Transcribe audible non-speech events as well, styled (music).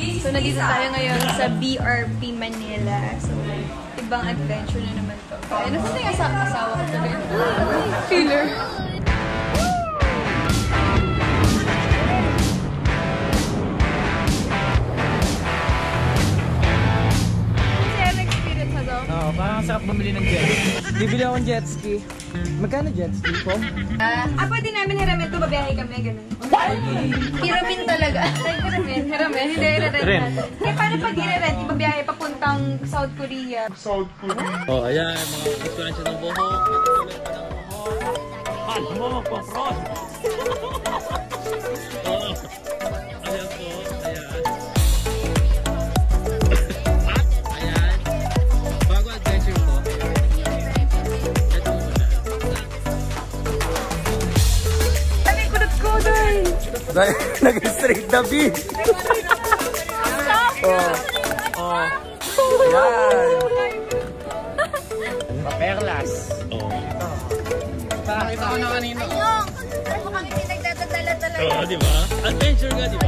So, nandito tayo ngayon sa BRP Manila. So, ibang adventure na naman to. Kaya, nasan tayo sa asawa ko tuloy? Parang sarap bumili ng jet. Bibili akong jet ski. Magkano jet ski po? Ah, ah, pwede namin hiramin to, babiyahe kami, ganun. Hiramin talaga. (laughs) Hiramin, hiramin, hindi Rin. natin. Eh, paano pag i-rent, babiyahe papuntang South Korea? Oh, ayan, mga influensya ng buhok. Hal mo, magpa-fraud. Oo. (laughs) nag-straight the beat. (laughs) Oh. Oh. Ayan. Paperlas. Oh. Nakakita ko na kanina. Ayong! Ano kami pinagdadala talaga? Oo, di ba? Adventure ka, di